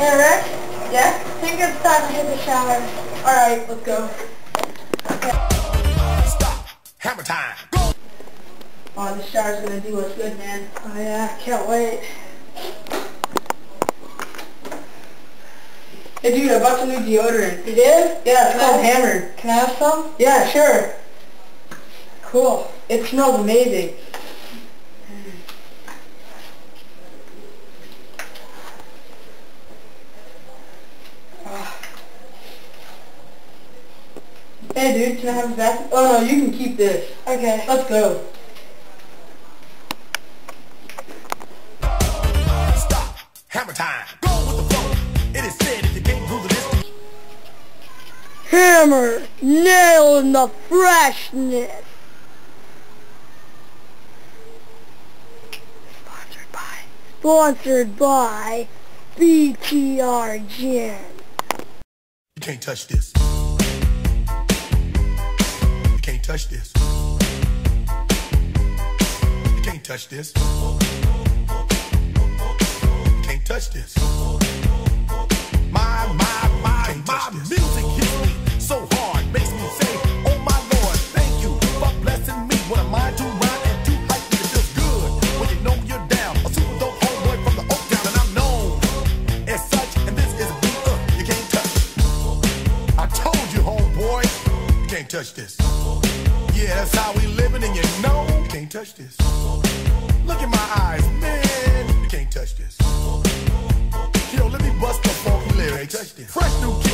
Hey, Rick? Yeah? I think it's time to hit the shower. Alright, let's go. Stop. Hammer time. Go. Oh, the shower's gonna do us good, man. Oh, yeah, can't wait. Hey, dude, I bought some new deodorant. You did? Yeah, it's called Hammer. Can I have some? Yeah, sure. Cool. It smells amazing. Hey dude, can I have that? Oh no, you can keep this. Okay. Let's go. Stop. Hammer time. Go with the flow. It is said if you can't groove the. Hammer, nailing the freshness. Sponsored by. Sponsored by BTR Gin. You can't touch this. Touch this. You can't touch this. You can't touch this. My, my, my, my music hits me so hard, makes me say, Oh my Lord, thank you for blessing me. What a mind to rhyme and to hype me. It feels good when you know you're down. A super dope homeboy from the Oak Town, and I'm known as such. And this is a beat uh, you can't touch. I told you, homeboy, you can't touch this. Yeah, that's how we living, and you know you can't touch this. Look in my eyes, man, you can't touch this. Yo, let me bust the funky lyrics. Fresh new kicks